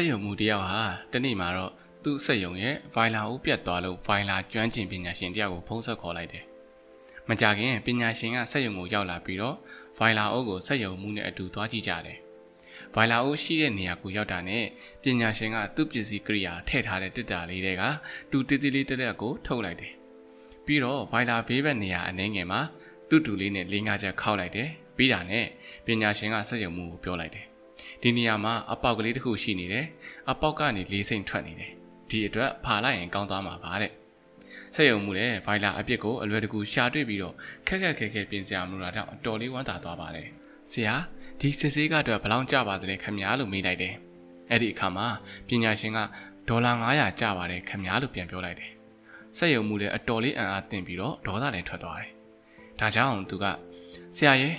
က်ရုံမှုတယောက်ဟာတနေ့မှာတော့သူ့စက်ရုံရဲ့ဗိုင်လာဦးပြတ်သွားလို့ဗိုင်လာကျွမ်းကျင်ပညာရှင်တယောက်ကိုဖုံးဆက်ခေါ်လိုက်တယ်။မကြခင်ပညာရှင်ကစက်ရုံကိုရောက်လာပြီးတော့ဗိုင်လာအုပ်ကိုစက်ရုံမှုနဲ့အတူသွားကြည့်ကြတယ်။ဗိုင်လာအုပ်ရှိတဲ့နေရာကိုရောက်တာနဲ့ပညာရှင်ကသူ့ပစ္စည်းကိရိယာထည့်ထားတဲ့တစ်တာလေးတွေကတူတီတီလေးတက်တက်ကိုထုတ်လိုက်တယ်။ပြီးတော့ဗိုင်လာဘေးဘက်နေရာအနှဲငယ်မှာသူ့တူလေးနဲ့လေးငါးချက်ခောက်လိုက်တယ်။ပြီးတာနဲ့ပညာရှင်ကစက်ရုံမှုကိုပြောလိုက်တယ်။ ဒီနေရာမှာအပေါက်ကလေးတစ်ခုရှိနေတယ်။အပေါက်ကနေလေးစိမ့်ထွက်နေတယ်။ဒီအတွက်ဖာလိုက်ရင်ကောင်းသွားမှာပါတဲ့။ဆက်ယုံမှုတဲ့ဗိုင်လာအပြစ်ကိုအလွယ်တကူရှာတွေ့ပြီးတော့ခက်ခက်ခဲခဲပြင်စရာမလိုတာတော့အတော်လေးဝမ်းသာသွားပါတယ်။ဆရာဒီစစ်စေးကတော့ဘယ်လောက်ကျပါသလဲခင်ဗျားလို့မေးလိုက်တယ်။အဲ့ဒီအခါမှာပညာရှင်ကဒေါ်လာ900ကျပါတယ်ခင်ဗျားလို့ပြန်ပြောလိုက်တယ်။ဆက်ယုံမှုလည်းအတော်လေးအံ့အားသင့်ပြီးတော့ဒေါသလည်းထွက်သွားတယ်။ဒါကြောင့်သူကဆရာရဲ့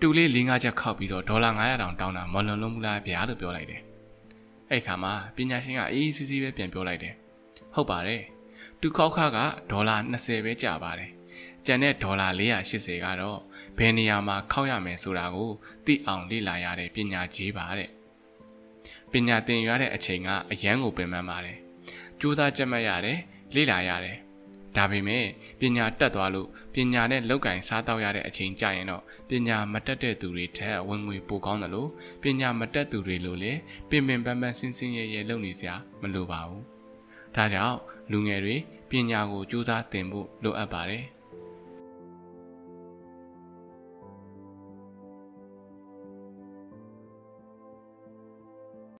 တူလေး၄၅ချက်ခောက်ပြီးတော့ဒေါ်လာ900တောင်တောင်းတာမလွန်လုံးဘူးလားဗျာလို့ပြောလိုက်တယ်။အဲ့ခါမှာပညာရှင်ကအေးအေးဆေးဆေးပဲပြန်ပြောလိုက်တယ်။ဟုတ်ပါတယ်။တူခောက်ခါကဒေါ်လာ20ပဲကျပါတယ်။ကျန်တဲ့ဒေါ်လာ480ကတော့ဘယ်နေရာမှာခောက်ရမယ်ဆိုတာကိုသိအောင်လေ့လာရတဲ့ပညာကြီးပါတဲ့။ပညာသင်ရတဲ့အချိန်ကအရန်ကိုပင်ပန်းပါတယ်။ကြိုးစားကြက်မှတ်ရတယ်လေ့လာရတယ် ဒါပေမဲ့ပညာတက်သွားလို့ပညာနဲ့လောက်ကင်စားတော့ရတဲ့အချိန်ကြရင်တော့ပညာမတက်တဲ့သူတွေထက်ဝင်ငွေပိုကောင်းတယ်လို့ပညာမတက်သူတွေလို့လည်းပင်ပင်ပန်းပန်းစင်စင်ရဲရဲလုပ်နေစရာမလိုပါဘူး။ဒါကြောင့်လူငယ်တွေပညာကိုကြိုးစားသင်ဖို့လိုအပ်ပါတယ်။